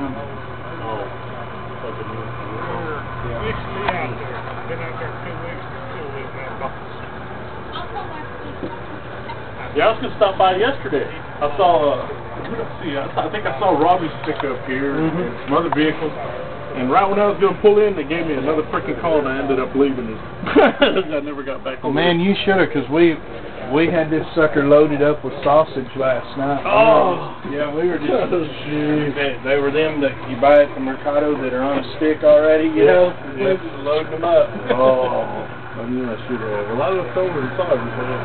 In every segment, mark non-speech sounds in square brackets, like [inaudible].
Oh. Like a new- We're Recently out there, been out there two weeks, still living that box. Yeah, I was gonna stop by yesterday. I saw, uh, who did I see? I, I think I saw Robbie's pickup here and some other vehicles. And right when I was gonna pull in, they gave me another freaking call and I ended up leaving it. [laughs] I never got back Well, man, you should have, 'cause we we had this sucker loaded up with sausage last night. Oh. yeah, we were just. [laughs] Oh, Jeez. they, they were them that you buy at the Mercado that are on a stick already, you Yeah. know. We Yeah. were just loading them up. Oh, I knew I should have. Well, I looked over and saw it. and said, "Oh,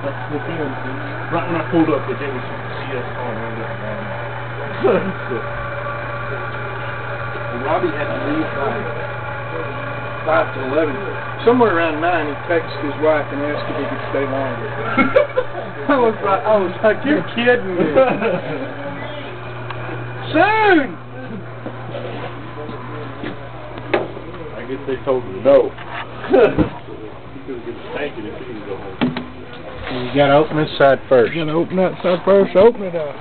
I slipped. Right when I pulled up, they gave me some CS on it. Uh, [laughs] Robbie had to leave by five to eleven. Somewhere around nine, he texted his wife and asked if he could stay longer. [laughs] I was like, I was like, you're kidding me. [laughs] Soon. I guess they told me no. [laughs] He could get stanking if he could go home. You gotta open this side first. You gotta open that side first, open it up.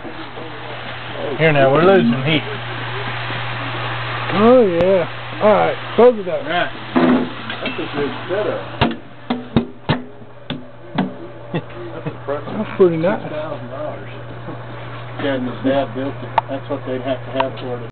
Here now, we're losing heat. Oh, yeah. All right, close it up. Right. That's a good setup. That's impressive. That's pretty nice. $6,000. Dad [laughs] and his dad built it. That's what they'd have to have for it.